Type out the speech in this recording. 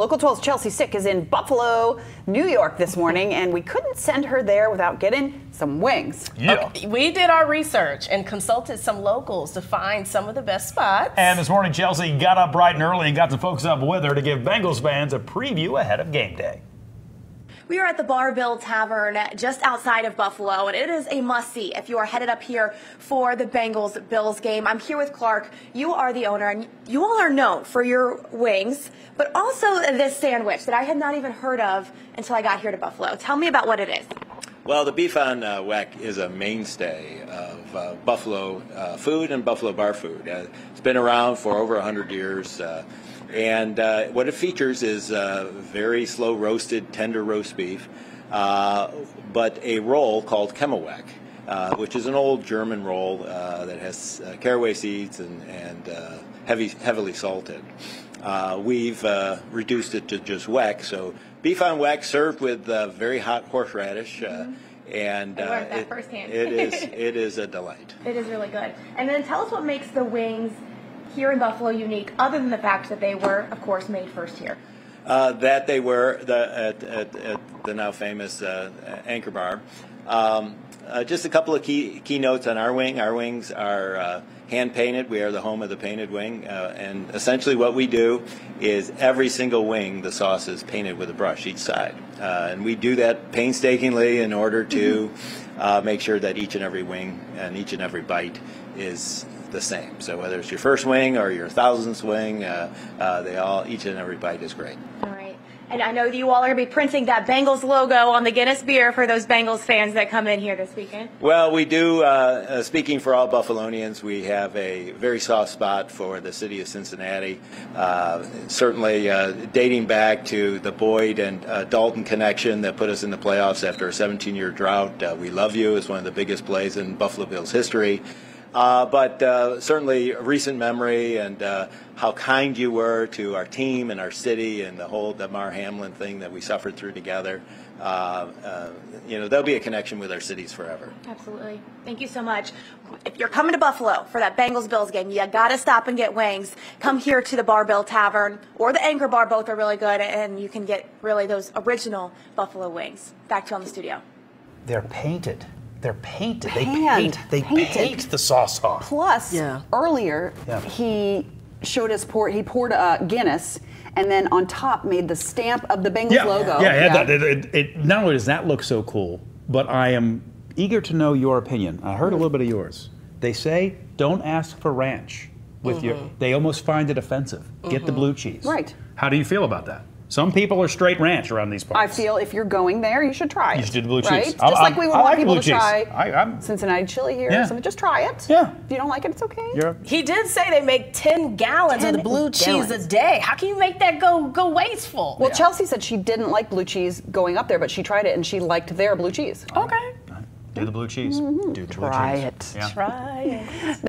Local 12's Chelsea Sick is in Buffalo, New York this morning, and we couldn't send her there without getting some wings. Yeah. Okay, we did our research and consulted some locals to find some of the best spots. And this morning, Chelsea got up bright and early and got some folks up with her to give Bengals fans a preview ahead of game day. We are at the Bar Bill Tavern just outside of Buffalo, and it is a must see if you are headed up here for the Bengals Bills game. I'm here with Clark. You are the owner, and you all are known for your wings, but also this sandwich that I had not even heard of until I got here to Buffalo. Tell me about what it is. Well, the beef on uh, weck is a mainstay of uh, Buffalo uh, food and Buffalo bar food. Uh, it's been around for over 100 years. Uh, and uh, what it features is uh, very slow roasted, tender roast beef, uh, but a roll called Kemmelweck, uh, which is an old German roll uh, that has uh, caraway seeds and, and heavy, heavily salted. we've reduced it to just weck, so beef on weck served with very hot horseradish. Mm-hmm. And that it, firsthand. it is it is a delight. It is really good. And then tell us what makes the wings here in Buffalo unique, other than the fact that they were, of course, made first here? Uh, that they were the, at, at, at the now famous uh, Anchor Bar. Um, uh, just a couple of key key notes on our wing. Our wings are uh, hand painted. We are the home of the painted wing, uh, and essentially what we do is every single wing, the sauce is painted with a brush each side, uh, and we do that painstakingly in order to mm-hmm. make sure that each and every wing and each and every bite is the same. So whether it's your first wing or your thousandth wing, uh, uh, they all each and every bite is great. And I know that you all are going to be printing that Bengals logo on the Guinness beer for those Bengals fans that come in here this weekend. Well, we do. Uh, uh, speaking for all Buffalonians, we have a very soft spot for the city of Cincinnati. Uh, certainly, uh, dating back to the Boyd and uh, Dalton connection that put us in the playoffs after a 17-year drought. Uh, we love you is one of the biggest plays in Buffalo Bills history. Uh, but uh, certainly recent memory and uh, how kind you were to our team and our city and the whole Damar Hamlin thing that we suffered through together. Uh, uh, you know, there'll be a connection with our cities forever. Absolutely. Thank you so much. If you're coming to Buffalo for that Bengals Bills game, you got to stop and get wings. Come here to the Bar Bill Tavern or the Anchor Bar. Both are really good, and you can get really those original Buffalo wings. Back to you on the studio. They're painted. They're painted. Hand they paint. They painted. paint the sauce off. Plus, Yeah. earlier Yeah. he showed us pour. He poured a Guinness, and then on top made the stamp of the Bengals yeah, logo. Yeah, yeah. That, it, it, it, not only does that look so cool, but I am eager to know your opinion. I heard a little bit of yours. They say don't ask for ranch with your. Mm-hmm. They almost find it offensive. Get the mm-hmm. blue cheese. Right. How do you feel about that? Some people are straight ranch around these parts. I feel if you're going there, you should try it. You should do the blue cheese. Right? I- Just like we would I want like people to cheese. try I- I'm- Cincinnati chili here. Yeah. So just try it. Yeah. If you don't like it, it's okay. You're- he did say they make 10 gallons 10 of the blue cheese gallons. a day. How can you make that go go wasteful? well, Chelsea said she didn't like blue cheese going up there, but she tried it and she liked their blue cheese. okay. do the blue cheese. Mm-hmm. Do the blue Try cheese. it. Yeah. Try it.